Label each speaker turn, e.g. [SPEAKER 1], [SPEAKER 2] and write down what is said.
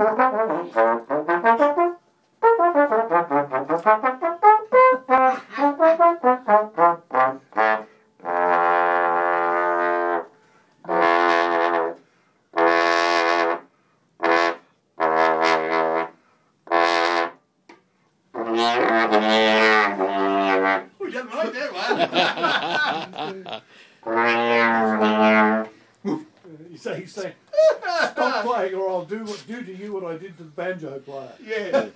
[SPEAKER 1] You say, you say, stop playing or I'll do what do to you what I did to the banjo player.
[SPEAKER 2] yeah. what a dig.